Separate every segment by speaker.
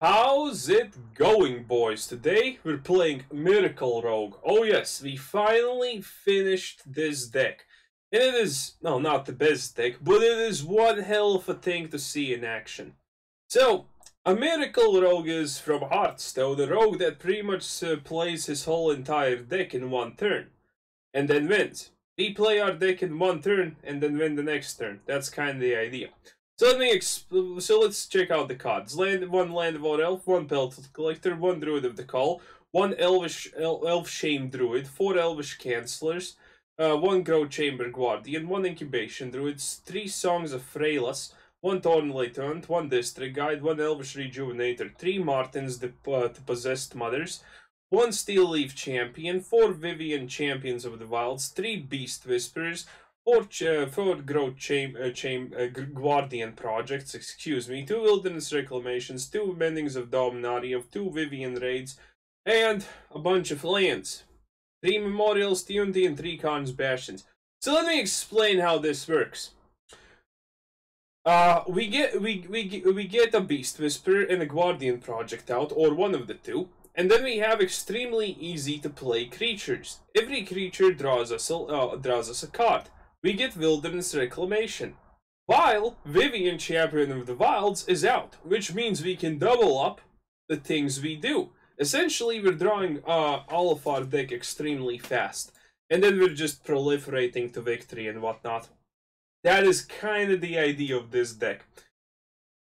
Speaker 1: How's it going, boys? Today we're playing Miracle Rogue. Oh yes, we finally finished this deck. And it is, no, not the best deck, but it is one hell of a thing to see in action. So, a Miracle Rogue is from Hearthstone, a rogue that pretty much uh, plays his whole entire deck in one turn. And then wins. We play our deck in one turn and then win the next turn. That's kind of the idea. So let me exp- so let's check out the cards. Land one Llanowar elf, one pelt collector, one druid of the Cowl, one elvish el- Elfhame druid, four elvish cancelers, uh, one grow chamber guardian, one incubation druids, three songs of Freyalise, one Thorn Lieutenant, one district guide, one elvish rejuvenator, three martins the, uh, possessed mothers, one steel leaf champion, four Vivien champions of the wilds, three beast whisperers, four, uh, four growth cham- uh, cham- uh, guardian projects, excuse me, two wilderness reclamations, two mendings of Dominaria, two Vivien raids, and a bunch of lands. Three memorials, TNT, and three Karn's bastions. So let me explain how this works. Uh, we get we we we get a beast whisperer and a guardian project out, or one of the two, and then we have extremely easy to play creatures. Every creature draws us a, uh, draws us a card we get Wilderness Reclamation. While Vivien Champion of the Wilds is out, which means we can double up the things we do. Essentially, we're drawing uh, all of our deck extremely fast, and then we're just proliferating to victory and whatnot. That is kind of the idea of this deck.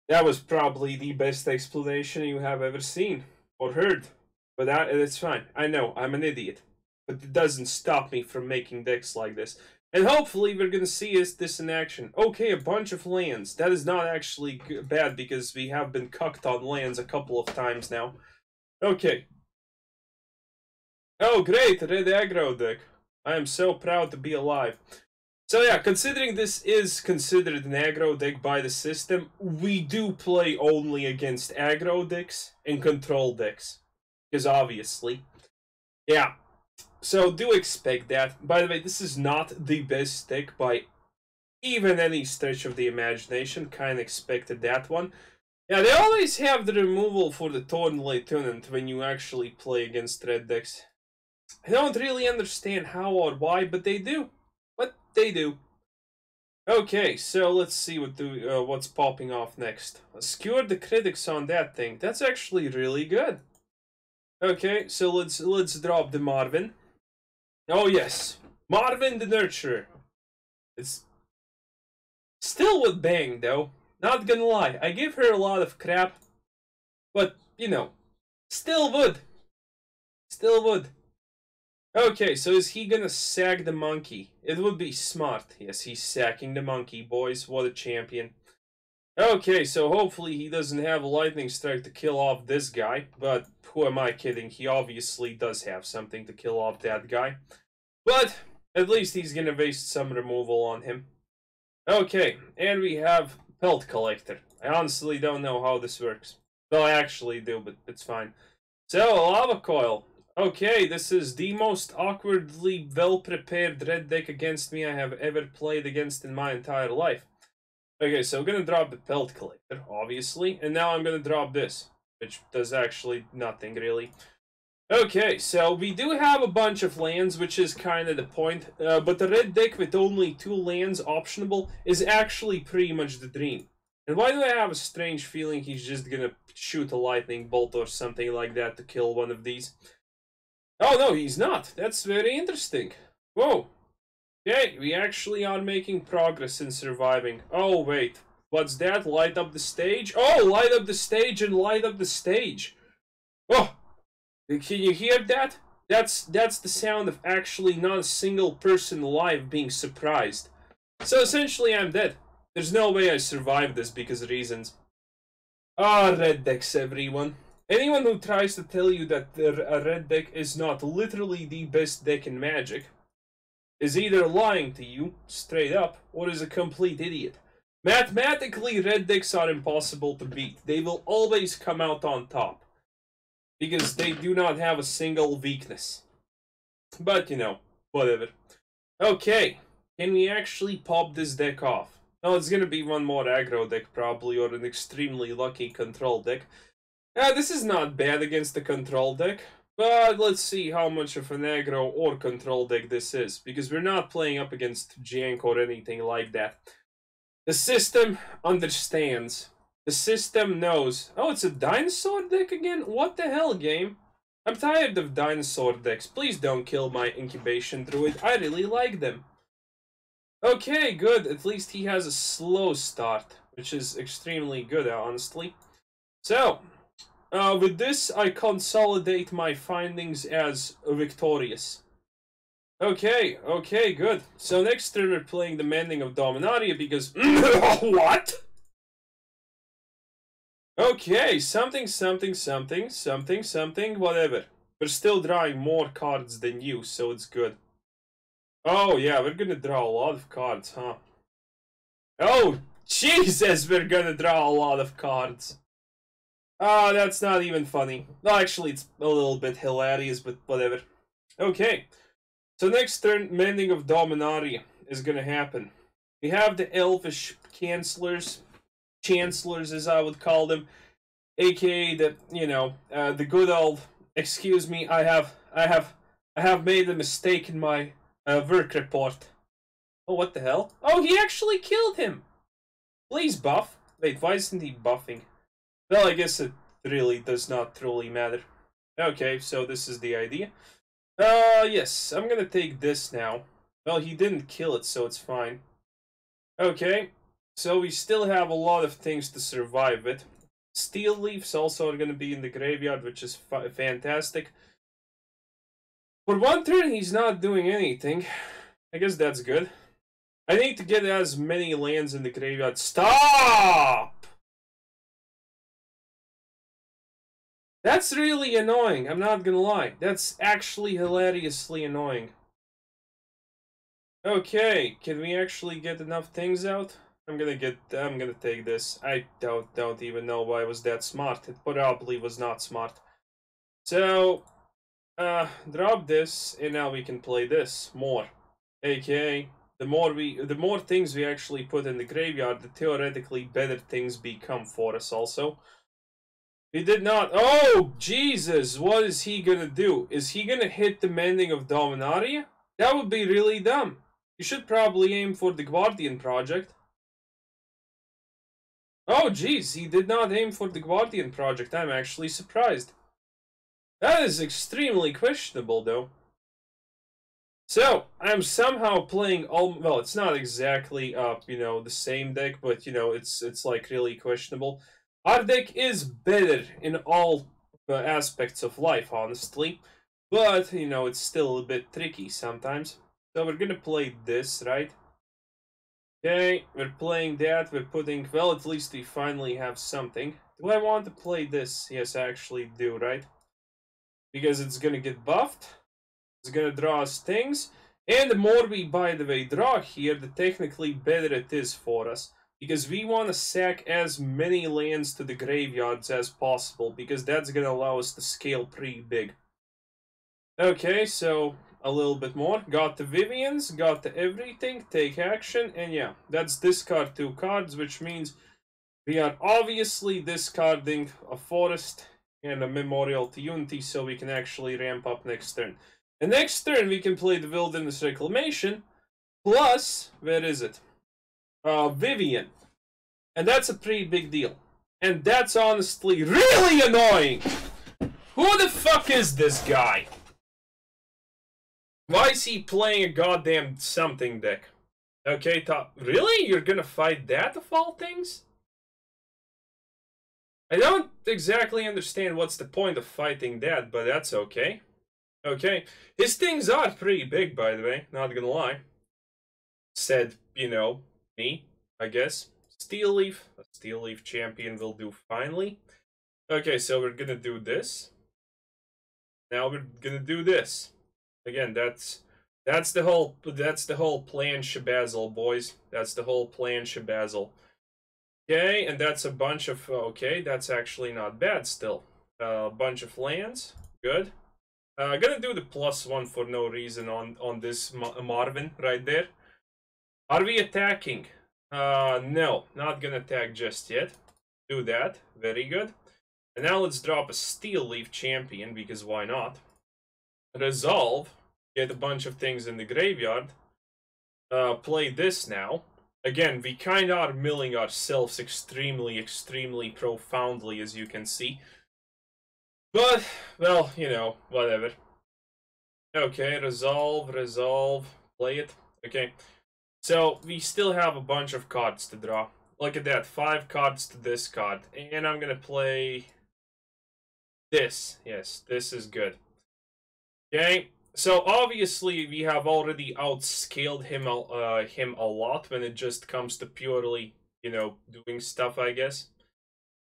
Speaker 1: That was probably the best explanation you have ever seen or heard, but that, it's fine. I know, I'm an idiot, but it doesn't stop me from making decks like this. And hopefully we're to see this in action. Okay, a bunch of lands. That is not actually bad because we have been cucked on lands a couple of times now. Okay. Oh, great, red aggro deck. I am so proud to be alive. So yeah, considering this is considered an aggro deck by the system, we do play only against aggro decks and control decks. Because obviously. Yeah, so do expect that. By the way, this is not the best stick by even any stretch of the imagination. Kind of expected that one. Yeah, they always have the removal for the Thorn Lieutenant when you actually play against red decks. I don't really understand how or why, but they do. But they do. Okay, so let's see what do uh, what's popping off next. Skewer the critics on that thing. That's actually really good. Okay, so let's let's drop the Marvin. Oh yes, Marvin the Nurturer. It's still with bang though. Not gonna lie, I give her a lot of crap, but you know, still would. Still would. Okay, so is he gonna sack the monkey? It would be smart. Yes, he's sacking the monkey, boys. What a champion. Okay, so hopefully he doesn't have a lightning strike to kill off this guy, but who am I kidding? He obviously does have something to kill off that guy. But at least he's gonna waste some removal on him. Okay, and we have Pelt Collector. I honestly don't know how this works. Well, I actually do, but it's fine. So, Lava Coil. Okay, this is the most awkwardly well-prepared red deck against me I have ever played against in my entire life. Okay, so I'm gonna drop the Pelt Collector, obviously, and now I'm gonna drop this, which does actually nothing, really. Okay, so we do have a bunch of lands, which is kind of the point, uh, but the red deck with only two lands optionable is actually pretty much the dream. And why do I have a strange feeling he's just gonna shoot a lightning bolt or something like that to kill one of these? Oh no, he's not. That's very interesting. Whoa, Okay, we actually are making progress in surviving. Oh, wait. What's that? Light up the stage? Oh, light up the stage and light up the stage. Oh, can you hear that? That's that's the sound of actually not a single person alive being surprised. So essentially, I'm dead. There's no way I survived this because of reasons. Ah, red decks, everyone. Anyone who tries to tell you that a red deck is not literally the best deck in Magic is either lying to you, straight up, or is a complete idiot. Mathematically, red decks are impossible to beat. They will always come out on top. Because they do not have a single weakness. But, you know, whatever. Okay, can we actually pop this deck off? No, it's gonna be one more aggro deck, probably, or an extremely lucky control deck. Yeah, this is not bad against the control deck. But let's see how much of an aggro or control deck this is, because we're not playing up against Jank or anything like that. The system understands. The system knows. Oh, it's a dinosaur deck again? What the hell, game? I'm tired of dinosaur decks. Please don't kill my incubation druid. I really like them. Okay, good. At least he has a slow start, which is extremely good, honestly. So, uh, with this, I consolidate my findings as victorious. Okay, okay, good. So next turn we're playing the Mending of Dominaria because... what? Okay, something, something, something, something, something, whatever. We're still drawing more cards than you, so it's good. Oh, yeah, we're gonna draw a lot of cards, huh? Oh, Jesus, we're gonna draw a lot of cards. Ah, uh, that's not even funny. No, actually, it's a little bit hilarious, but whatever. Okay, so next turn, Mending of Dominaria is gonna happen. We have the Elvish Chancellors, Chancellors as I would call them, aka the, you know, uh, the good old, excuse me, I have, I have, I have made a mistake in my uh, work report. Oh, what the hell? Oh, he actually killed him! Please buff. Wait, why isn't he buffing? Well, I guess it really does not truly matter. Okay, so this is the idea. Uh, yes, I'm gonna take this now. Well, he didn't kill it, so it's fine. Okay, so we still have a lot of things to survive with. Steel Leafs also are gonna be in the graveyard, which is fantastic. For one turn, he's not doing anything. I guess that's good. I need to get as many lands in the graveyard. Stop! That's really annoying, I'm not gonna lie. That's actually hilariously annoying. Okay, can we actually get enough things out? I'm gonna get, I'm gonna take this. I don't, don't even know why it was that smart. It probably was not smart. So, uh, drop this, and now we can play this more. AKA, the more we, the more things we actually put in the graveyard, the theoretically better things become for us also. He did not. Oh, Jesus. What is he going to do? Is he going to hit the mending of Dominaria? That would be really dumb. You should probably aim for the Guardian project. Oh, jeez. He did not aim for the Guardian project. I'm actually surprised. That is extremely questionable, though. So, I'm somehow playing all... Well, it's not exactly, uh, you know, the same deck, but, you know, it's, it's like, really questionable. Our deck is better in all uh, aspects of life, honestly. But, you know, it's still a bit tricky sometimes. So we're gonna play this, right? Okay, we're playing that, we're putting... Well, at least we finally have something. Do I want to play this? Yes, I actually do, right? Because it's gonna get buffed. It's gonna draw us things. And the more we, by the way, draw here, the technically better it is for us because we want to sack as many lands to the graveyards as possible because that's going to allow us to scale pretty big. Okay, so a little bit more. Got the Viviens, got the everything, take action, and yeah, that's discard two cards, which means we are obviously discarding a Forest and a Memorial to Unity so we can actually ramp up next turn. And next turn we can play the Wilderness Reclamation, plus, where is it? Uh, Vivien. And that's a pretty big deal. And that's honestly really annoying. Who the fuck is this guy? Why is he playing a goddamn something deck? Okay, top. Really? You're gonna fight that of all things? I don't exactly understand what's the point of fighting that, but that's okay. Okay. His things are pretty big, by the way, not gonna lie. Said, you know, me, I guess. Steel Leaf. A Steel Leaf champion will do finally. Okay, so we're gonna do this. Now we're gonna do this. Again, that's that's the whole that's the whole plan shabazzle, boys. That's the whole plan shabazzle. Okay, and that's a bunch of okay, that's actually not bad still. A uh, bunch of lands. Good. Uh, gonna do the plus one for no reason on on this Marvin right there. Are we attacking? Uh, no, not gonna attack just yet. Do that. Very good. And now let's drop a Steel Leaf Champion, because why not? Resolve, get a bunch of things in the graveyard. Uh, play this now. Again, we kind of are milling ourselves extremely, extremely profoundly, as you can see. But, well, you know, whatever. Okay, resolve, resolve, play it. Okay, so we still have a bunch of cards to draw. Look at that, five cards to this card. And I'm gonna play this. Yes, this is good. Okay, so obviously we have already outscaled him, uh, him a lot when it just comes to purely, you know, doing stuff, I guess.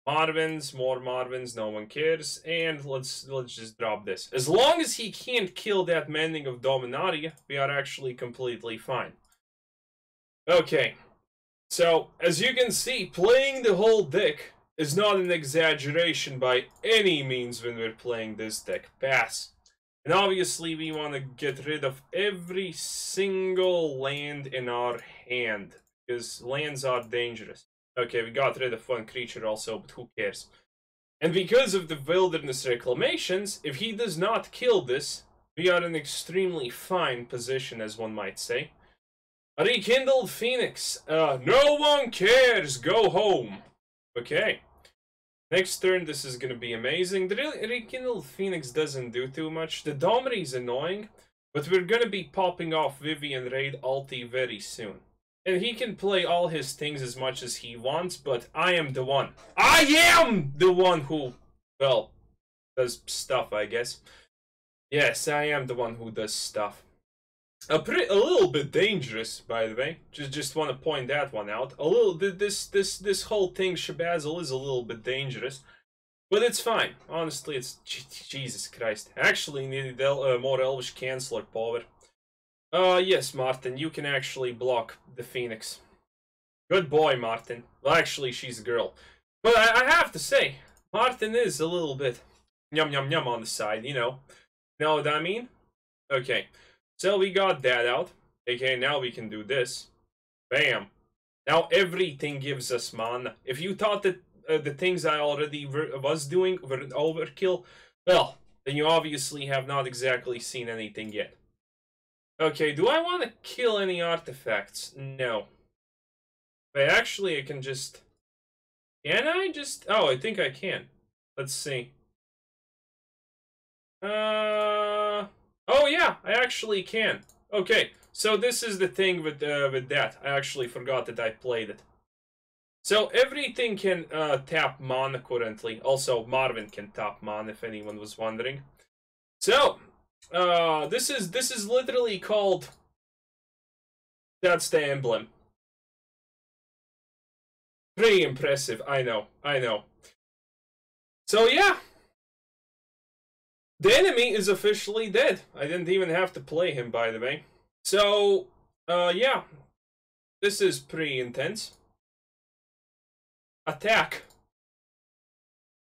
Speaker 1: Marvins, more Marvins, no one cares. And let's let's just drop this. As long as he can't kill that Mending of Dominaria, we are actually completely fine. Okay. So, as you can see, playing the whole deck is not an exaggeration by any means when we're playing this deck. Pass. And obviously we want to get rid of every single land in our hand. Because lands are dangerous. Okay, we got rid of one creature also, but who cares? And because of the wilderness reclamations, if he does not kill this, we are in an extremely fine position, as one might say. Rekindled phoenix. Uh, no one cares. Go home. Okay. Next turn, this is gonna be amazing. The rekindled phoenix doesn't do too much. The Domri is annoying, but we're gonna be popping off Vivien Raid ulti very soon. And he can play all his things as much as he wants, but I am the one. I am the one who, well, does stuff, I guess. Yes, I am the one who does stuff. A, a little bit dangerous, by the way. Just just want to point that one out. A little this this this whole thing, Shabazzle, is a little bit dangerous, but it's fine. Honestly, it's Jesus Christ. Actually, needed uh, more Elvish Canceller power. Uh, yes, Martin, you can actually block the Phoenix. Good boy, Martin. Well, actually, she's a girl. But I, I have to say, Martin is a little bit yum yum yum on the side, you know. Know what I mean? Okay. So we got that out. Okay, now we can do this. Bam. Now everything gives us mana. If you thought that uh, the things I already was doing were overkill, well, then you obviously have not exactly seen anything yet. Okay, do I want to kill any artifacts? No. But actually, I can just... Can I just... Oh, I think I can. Let's see. Uh... Oh yeah, I actually can. Okay, so this is the thing with uh, with that. I actually forgot that I played it. So everything can uh, tap mana currently. Also, Marvin can tap mana if anyone was wondering. So, uh, this is this is literally called. That's the emblem. Pretty impressive. I know. I know. So yeah, the enemy is officially dead. I didn't even have to play him, by the way. So, uh, yeah. This is pretty intense. Attack.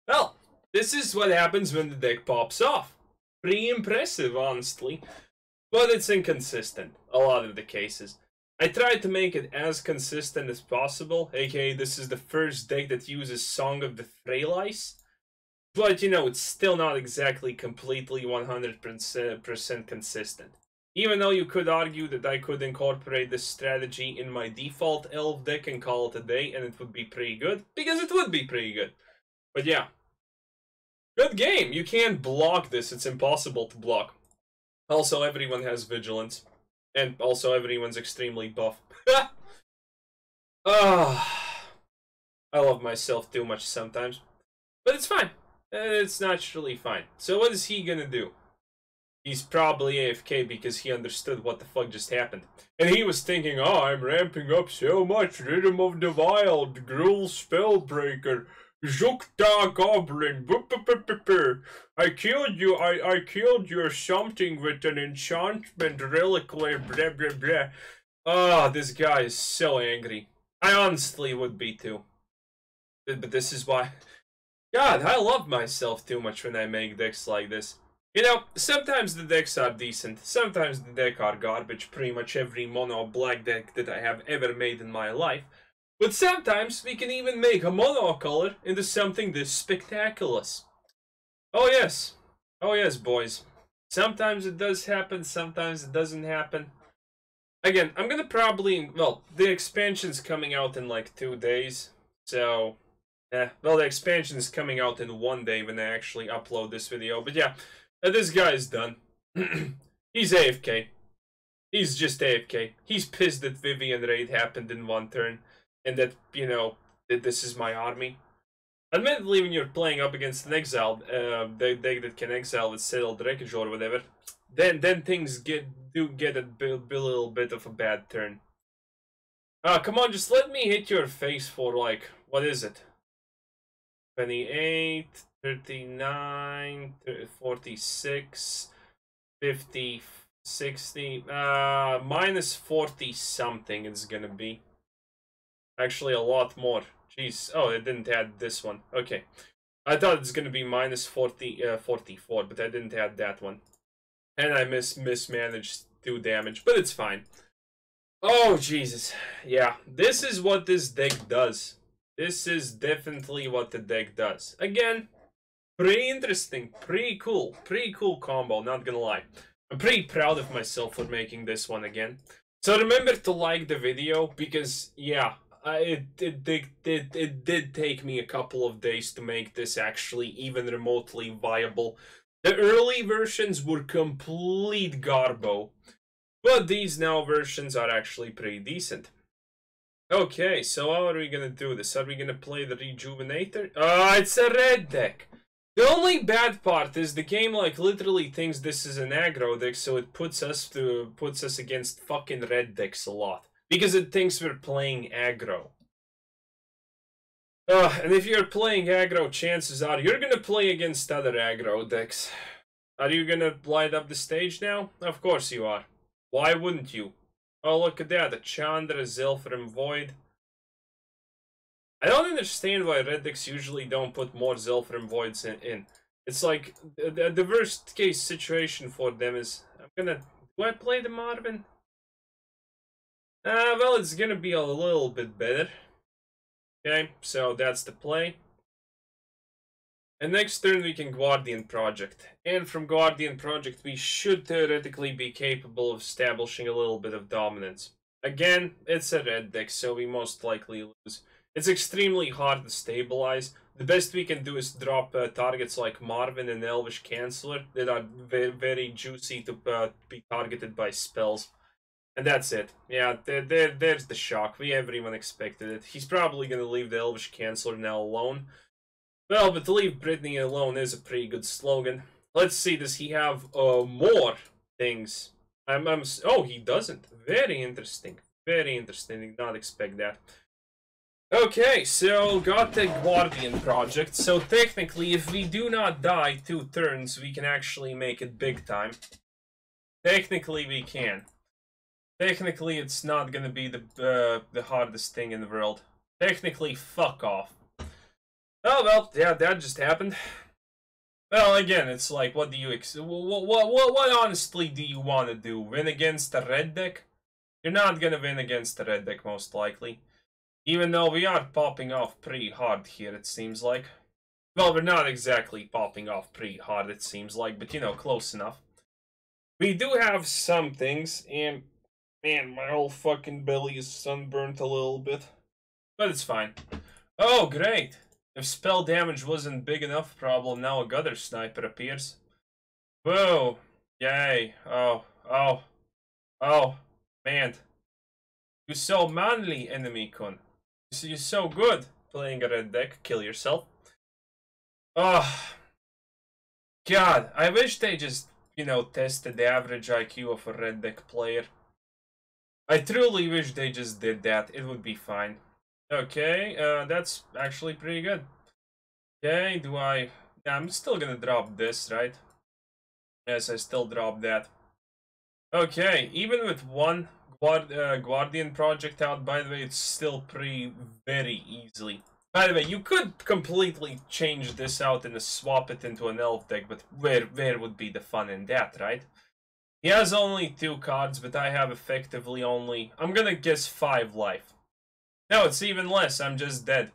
Speaker 1: Well, this is what happens when the deck pops off. Pretty impressive, honestly. But it's inconsistent, a lot of the cases. I tried to make it as consistent as possible, aka this is the first deck that uses Song of the Freyalise. But, you know, it's still not exactly completely 100% consistent. Even though you could argue that I could incorporate this strategy in my default elf deck and call it a day, and it would be pretty good, because it would be pretty good. But yeah. Good game! You can't block this, it's impossible to block. Also, everyone has vigilance. And also, everyone's extremely buff. Ah, I love myself too much sometimes. But it's fine. It's naturally fine. So what is he gonna do? He's probably AFK because he understood what the fuck just happened. And he was thinking, oh, I'm ramping up so much. Rhythm of the Wild, Gruul Spellbreaker, Zhur-Taa Goblin, I killed you, I, I killed your something with an enchantment reliquary, blah blah blah. Ah, oh, this guy is so angry. I honestly would be too. But this is why God, I love myself too much when I make decks like this. You know, sometimes the decks are decent, sometimes the deck are garbage, pretty much every mono black deck that I have ever made in my life. But sometimes we can even make a monocolor into something this spectacular. Oh yes. Oh yes, boys. Sometimes it does happen, sometimes it doesn't happen. Again, I'm gonna probably... Well, the expansion's coming out in like two days. So, yeah. Well, the expansion is coming out in one day when I actually upload this video. But yeah, uh, this guy is done. He's AFK. He's just AFK. He's pissed that Vivien raid happened in one turn and that you know that this is my army. Admittedly, when you're playing up against an exile, uh, deck that can exile with settled wreckage or whatever, then then things get do get a, a little bit of a bad turn. Ah, come on, just let me hit your face for like what is it? 28, 39, 46, 50, 60, uh, minus 40 something it's gonna be. Actually, a lot more. Jeez. Oh, it didn't add this one. Okay. I thought it's to be minus 40, uh, 44, but I didn't add that one. And I mis mismanaged two damage, but it's fine. Oh, Jesus. Yeah, this is what this deck does. This is definitely what the deck does. Again, pretty interesting, pretty cool, pretty cool combo, not gonna lie. I'm pretty proud of myself for making this one again. So remember to like the video, because, yeah, it, it, it, it, it did take me a couple of days to make this actually even remotely viable. The early versions were complete garbo, but these now versions are actually pretty decent. Okay, so how are we gonna do this? Are we gonna play the Rejuvenator? Ah, uh, it's a red deck! The only bad part is the game like literally thinks this is an aggro deck, so it puts us to puts us against fucking red decks a lot. Because it thinks we're playing aggro. Uh, and if you're playing aggro, chances are you're gonna play against other aggro decks. Are you gonna light up the stage now? Of course you are. Why wouldn't you? Oh, look at that. The Chandra, Zilfrim, Void. I don't understand why red decks usually don't put more Zilfrim Voids in. in. It's like, the, the worst case situation for them is, I'm gonna, do I play the Marvin? Uh, well, it's gonna be a little bit better. Okay, so that's the play. And next turn we can Guardian Project. And from Guardian Project we should theoretically be capable of establishing a little bit of dominance. Again, it's a red deck, so we most likely lose. It's extremely hard to stabilize. The best we can do is drop uh, targets like Marvin and Elvish Canceller that are very, very juicy to uh, be targeted by spells. And that's it. Yeah, there, there, there's the shock. We everyone expected it. He's probably gonna leave the Elvish Canceller now alone. Well, but leave Brittany alone is a pretty good slogan. Let's see, does he have uh, more things? I'm, I'm, oh, he doesn't. Very interesting. Very interesting. Did not expect that. Okay, so got the Guardian project. So technically, if we do not die two turns, we can actually make it big time. Technically, we can. Technically, it's not gonna be the uh, the hardest thing in the world. Technically, fuck off. Oh well, yeah, that just happened. Well, again, it's like, what do you ex- what, what, what, what honestly do you want to do? Win against a red deck? You're not gonna win against a red deck, most likely. Even though we are popping off pretty hard here, it seems like. Well, we're not exactly popping off pretty hard, it seems like, but you know, close enough. We do have some things, and Man, my whole fucking belly is sunburnt a little bit. But it's fine. Oh, great. If spell damage wasn't big enough problem, now a gutter sniper appears. Whoa. Yay. Oh. Oh. Oh. Man. You're so manly, enemy kun. You're so good playing a red deck. Kill yourself. Oh. God, I wish they just, you know, tested the average IQ of a red deck player. I truly wish they just did that. It would be fine. Okay, uh, that's actually pretty good. Okay, do I... Yeah, I'm still gonna drop this, right? Yes, I still drop that. Okay, even with one Guard, uh, Guardian project out, by the way, it's still pretty very easily. By the way, you could completely change this out and swap it into an elf deck, but where where would be the fun in that, right? He has only two cards, but I have effectively only, I'm gonna guess five life. No, it's even less. I'm just dead.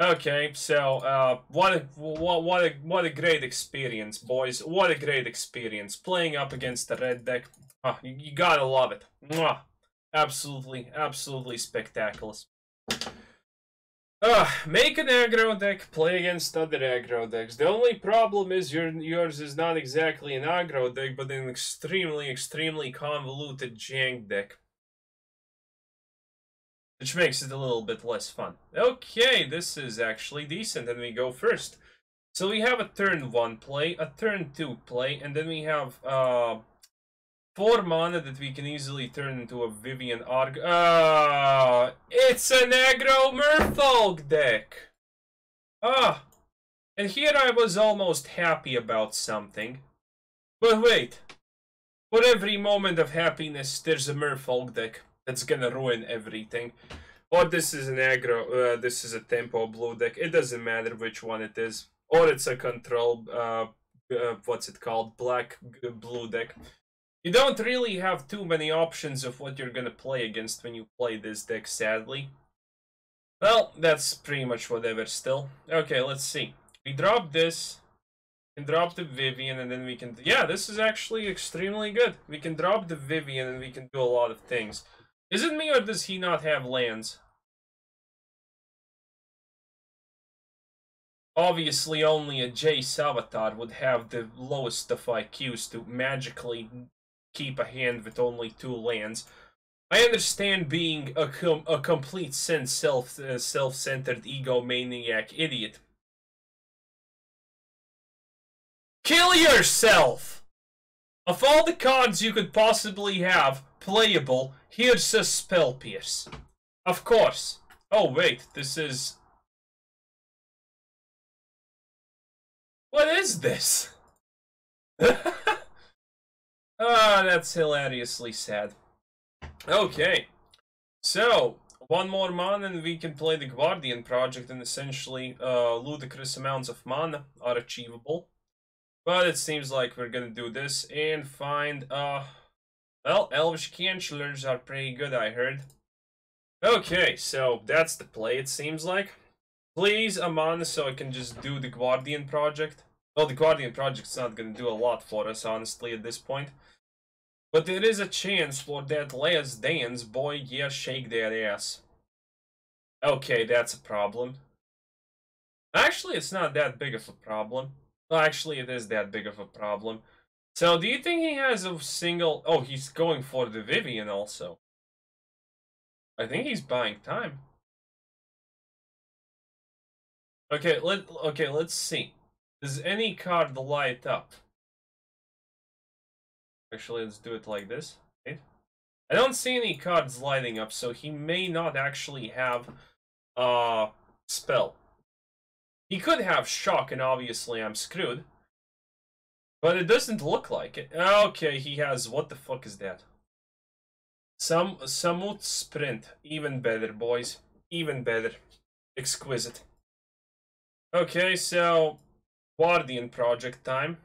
Speaker 1: Okay, so uh, what a what what a what a great experience, boys! What a great experience playing up against the red deck. Oh, you, you gotta love it. Mwah. Absolutely, absolutely spectacular. Uh, make an aggro deck, play against other aggro decks. The only problem is your yours is not exactly an aggro deck, but an extremely, extremely convoluted jank deck. Which makes it a little bit less fun. Okay, this is actually decent, and we go first. So we have a turn 1 play, a turn 2 play, and then we have uh, 4 mana that we can easily turn into a Vivien Arg... Ah, it's an aggro Merfolk deck! Ah, and here I was almost happy about something. But wait, for every moment of happiness, there's a Merfolk deck that's gonna ruin everything. Or this is an aggro, uh, this is a tempo blue deck, it doesn't matter which one it is. Or it's a control, uh, uh, what's it called, black blue deck. You don't really have too many options of what you're gonna play against when you play this deck, sadly. Well, that's pretty much whatever still. Okay, let's see. We drop this, and drop the Vivien, and then we can... Yeah, this is actually extremely good. We can drop the Vivien, and we can do a lot of things. Is it me or does he not have lands? Obviously, only a J Avatar would have the lowest of IQs to magically keep a hand with only two lands. I understand being a, com a complete sense self uh, self-centered egomaniac idiot. Kill yourself! Of all the cards you could possibly have, playable, here's a Spell Pierce. Of course. Oh, wait, this is... What is this? ah, that's hilariously sad. Okay. So, one more mana and we can play the Guardian project and essentially uh, ludicrous amounts of mana are achievable. But it seems like we're gonna do this and find uh well, Elvish Chancellors are pretty good, I heard. Okay, so that's the play, it seems like. Please, Amon, so I can just do the Guardian project. Well, the Guardian project's not gonna do a lot for us, honestly, at this point. But there is a chance for that last dance, boy, yeah, shake that ass. Okay, that's a problem. Actually, it's not that big of a problem. Well, actually, it is that big of a problem. So, do you think he has a single... Oh, he's going for the Vivien also. I think he's buying time. Okay, let okay, let's see. Does any card light up? Actually, let's do it like this. Okay. I don't see any cards lighting up, so he may not actually have a uh, spell. He could have shock, and obviously I'm screwed. But it doesn't look like it. Okay, he has... What the fuck is that? Some Samut Sprint. Even better, boys. Even better. Exquisite. Okay, so... Guardian project time.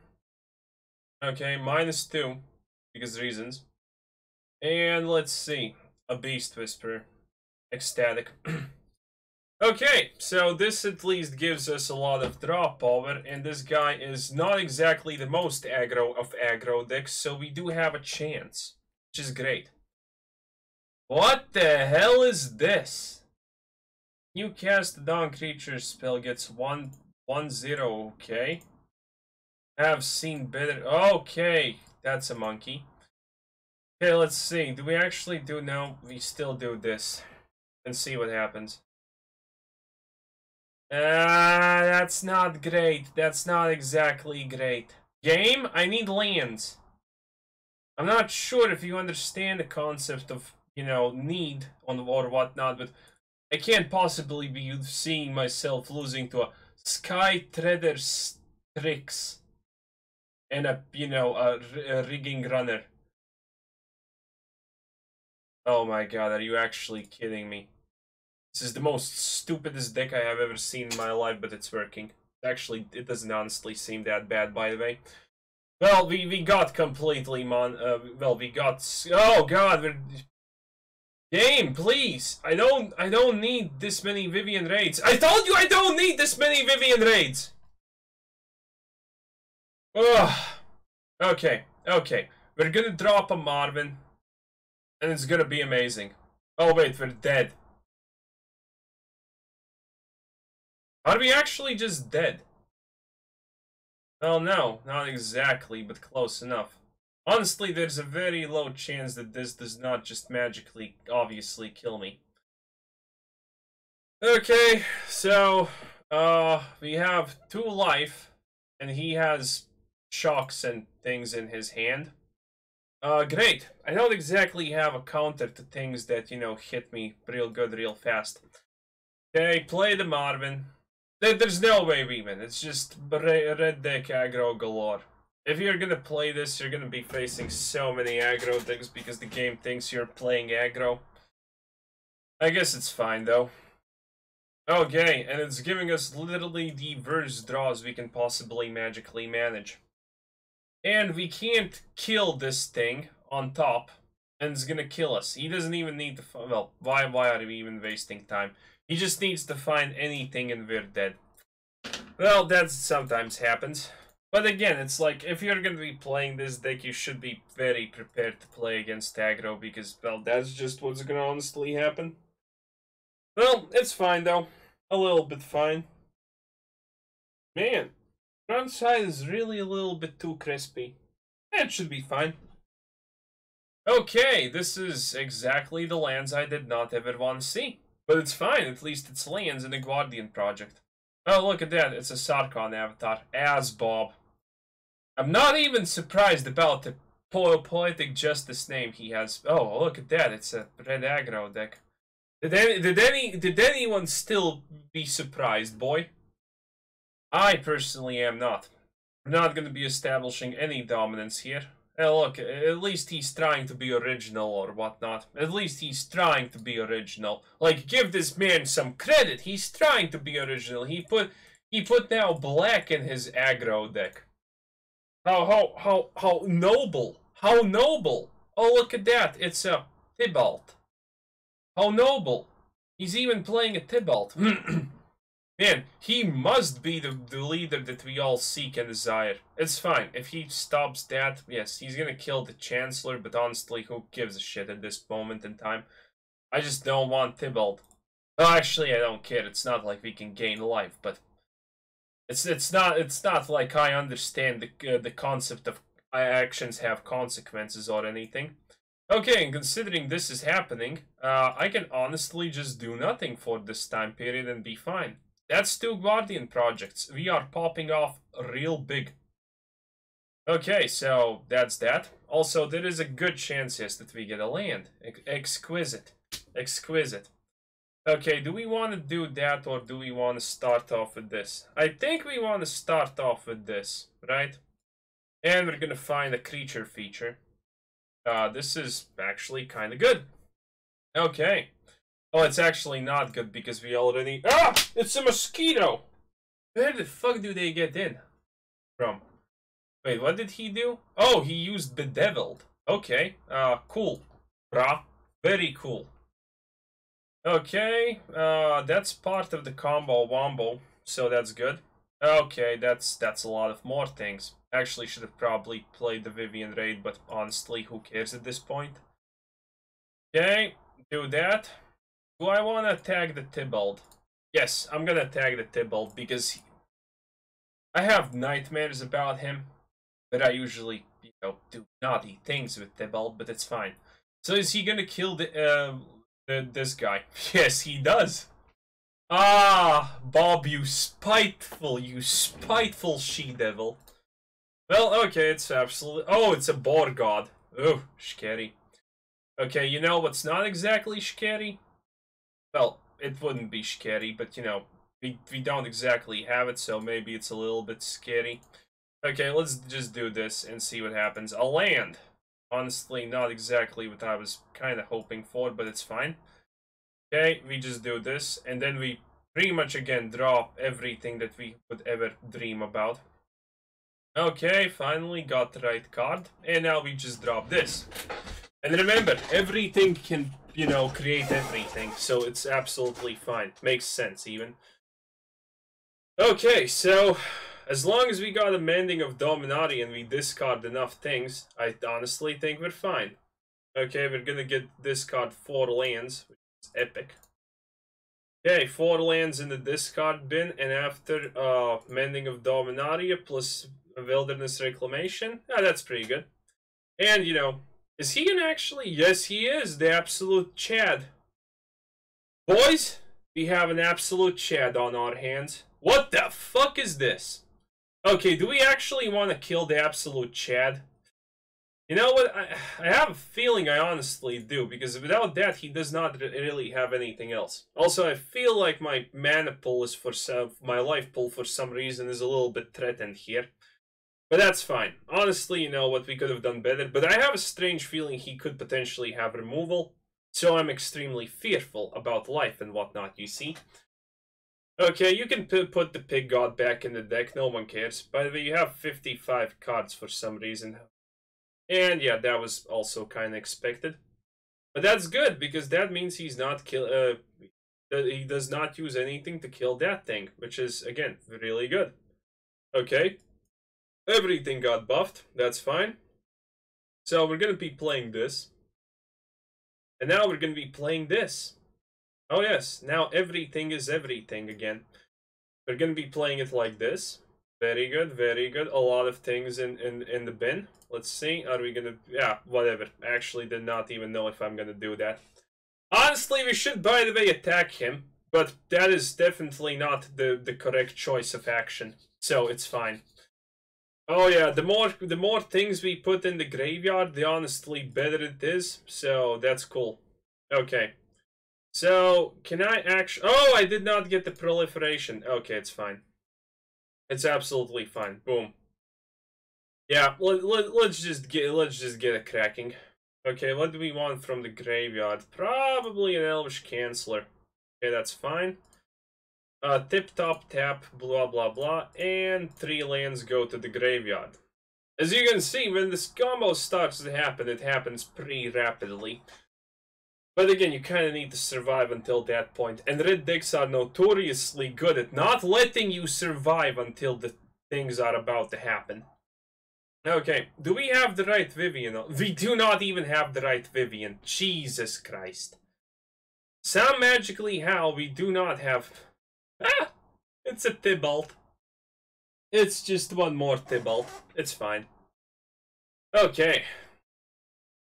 Speaker 1: Okay, minus two. Because reasons. And let's see. A Beast Whisperer. Ecstatic. Okay, so this at least gives us a lot of draw power, and this guy is not exactly the most aggro of aggro decks, so we do have a chance, which is great. What the hell is this? You cast the Dawn Creature spell gets one one zero. okay. I have seen better, okay, that's a monkey. Okay, let's see, do we actually do, no, we still do this, and see what happens. Uh, that's not great. That's not exactly great. Game, I need lands. I'm not sure if you understand the concept of, you know, need on or whatnot, but I can't possibly be seeing myself losing to a Sky Treader Strix and a, you know, a, a rigging runner. Oh my god, are you actually kidding me? This is the most stupidest deck I have ever seen in my life, but it's working. Actually, it doesn't honestly seem that bad, by the way. Well, we, we got completely mon... Uh, well, we got... Oh, God! We're... Game, please. I don't I don't need this many Vivien raids. I told you I don't need this many Vivien raids. Ugh. Okay, okay. We're gonna drop a Marvin. And it's gonna be amazing. Oh wait, we're dead. Are we actually just dead? Well, no, not exactly, but close enough. Honestly, there's a very low chance that this does not just magically, obviously, kill me. Okay, so, uh, we have two life, and he has shocks and things in his hand. Uh, great. I don't exactly have a counter to things that, you know, hit me real good real fast. Okay, play the Marvin. There's no way we win. It's just red deck aggro galore. If you're gonna play this, you're gonna be facing so many aggro things because the game thinks you're playing aggro. I guess it's fine though. Okay, and it's giving us literally the worst draws we can possibly magically manage. And we can't kill this thing on top, and it's gonna kill us. He doesn't even need to, well, why, why are we even wasting time? He just needs to find anything and we're dead. Well, that sometimes happens. But again, it's like, if you're gonna be playing this deck, you should be very prepared to play against aggro, because, well, that's just what's gonna honestly happen. Well, it's fine, though. A little bit fine. Man, front side is really a little bit too crispy. It should be fine. Okay, this is exactly the lands I did not ever want to see. But it's fine, at least it's lands in the Guardian project. Oh, look at that, it's a Sarkhan avatar, as Bob. I'm not even surprised about the po poetic justice name he has. Oh, look at that, it's a red aggro deck. Did any, did any, did anyone still be surprised, boy? I personally am not. We're not going to be establishing any dominance here. Hey, look, at least he's trying to be original or whatnot. At least he's trying to be original. Like, give this man some credit. He's trying to be original. He put he put now black in his aggro deck. How how how how noble! How noble! Oh, look at that! It's a Tibalt. How noble! He's even playing a Tibalt. Man, he must be the, the leader that we all seek and desire. It's fine. If he stops that, yes, he's gonna kill the Chancellor, but honestly, who gives a shit at this moment in time? I just don't want Tibalt. Well, actually, I don't care. It's not like we can gain life, but it's it's not it's not like I understand the uh, the concept of actions have consequences or anything. Okay, and considering this is happening, uh, I can honestly just do nothing for this time period and be fine. That's two Guardian projects. We are popping off real big. Okay, so that's that. Also, there is a good chance, yes, that we get a land. exquisite. Exquisite. Okay, do we want to do that or do we want to start off with this? I think we want to start off with this, right? And we're going to find a creature feature. Uh, this is actually kind of good. Okay. Oh, it's actually not good because we already... Ah! It's a mosquito! Where the fuck do they get in from? Wait, what did he do? Oh, he used Bedeviled. Okay, uh, cool. Brah. Very cool. Okay, uh, that's part of the combo wombo, so that's good. Okay, that's that's a lot of more things. Actually, should have probably played the Vivien raid, but honestly, who cares at this point? Okay, do that. Do I want to tag the Tibalt? Yes, I'm gonna tag the Tibalt because he... I have nightmares about him, but I usually, you know, do naughty things with Tybalt, but it's fine. So is he gonna kill the, uh, the this guy? Yes, he does. Ah, Bob, you spiteful, you spiteful she-devil. Well, okay, it's absolutely... Oh, it's a boar god. Oh, scary. Okay, you know what's not exactly scary? Well, it wouldn't be scary, but you know, we, we don't exactly have it, so maybe it's a little bit scary. Okay, let's just do this and see what happens. A land! Honestly, not exactly what I was kind of hoping for, but it's fine. Okay, we just do this, and then we pretty much again drop everything that we would ever dream about. Okay, finally got the right card, and now we just drop this. And remember, everything can, you know, create everything, so it's absolutely fine. Makes sense, even. Okay, so as long as we got a mending of Dominaria and we discard enough things, I honestly think we're fine. Okay, we're gonna get discard four lands, which is epic. Okay, four lands in the discard bin, and after uh, mending of Dominaria plus wilderness reclamation, yeah, that's pretty good. And you know, is he gonna actually? Yes, he is the absolute Chad. Boys, we have an absolute Chad on our hands. What the fuck is this? Okay, do we actually want to kill the absolute Chad? You know what? I, I have a feeling I honestly do, because without that, he does not really have anything else. Also, I feel like my mana pool is for some, my life pool for some reason is a little bit threatened here. But that's fine. Honestly, you know what, we could have done better. But I have a strange feeling he could potentially have removal. So I'm extremely fearful about life and whatnot, you see. Okay, you can put the Pig God back in the deck, no one cares. By the way, you have 55 cards for some reason. And yeah, that was also kind of expected. But that's good, because that means he's not kill. Uh, he does not use anything to kill that thing, which is, again, really good. Okay. Everything got buffed, that's fine. So we're gonna be playing this. And now we're gonna be playing this. Oh yes, now everything is everything again. We're gonna be playing it like this. Very good, very good. A lot of things in, in, in the bin. Let's see, are we gonna... Yeah, whatever. Actually did not even know if I'm gonna do that. Honestly, we should, by the way, attack him. But that is definitely not the, the correct choice of action. So, it's fine. Oh yeah, the more the more things we put in the graveyard, the honestly better it is. So, that's cool. Okay. So, can I actually... Oh, I did not get the proliferation. Okay, it's fine. It's absolutely fine. Boom. Yeah, let, let, let's just get let's just get it cracking. Okay, what do we want from the graveyard? Probably an Elvish Clancaller. Okay, that's fine. Uh, tip top tap, blah blah blah, and three lands go to the graveyard. As you can see, when this combo starts to happen, it happens pretty rapidly. But again, you kind of need to survive until that point. And red decks are notoriously good at not letting you survive until the things are about to happen. Okay, do we have the right Vivien? We do not even have the right Vivien. Jesus Christ. Some magically how we do not have... It's a Tibalt. It's just one more Tibalt. It's fine. Okay.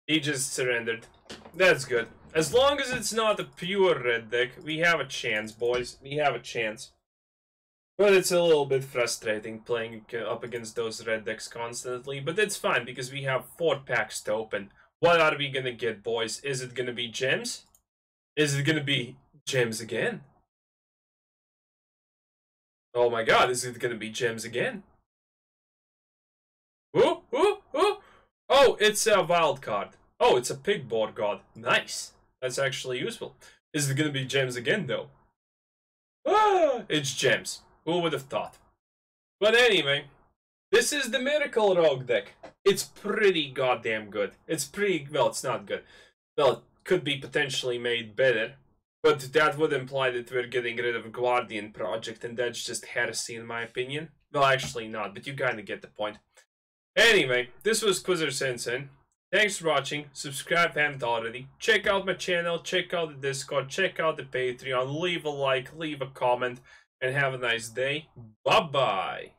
Speaker 1: He just surrendered. That's good. As long as it's not a pure red deck, we have a chance, boys. We have a chance. But it's a little bit frustrating playing up against those red decks constantly. But it's fine, because we have four packs to open. What are we gonna get, boys? Is it gonna be gems? Is it gonna be gems again? Oh my god, is it gonna be gems again? Ooh, ooh, ooh! Oh, it's a wild card. Oh, it's a pig board god. Nice. That's actually useful. Is it gonna be gems again, though? Ah, it's gems. Who would have thought? But anyway, this is the Miracle Rogue deck. It's pretty goddamn good. It's pretty, well, it's not good. Well, it could be potentially made better. But that would imply that we're getting rid of Guardian Project, and that's just heresy in my opinion. Well, actually not, but you kinda get the point. Anyway, this was Qwazar Sensei. Thanks for watching. Subscribe if you haven't already. Check out my channel, check out the Discord, check out the Patreon, leave a like, leave a comment, and have a nice day. Bye-bye.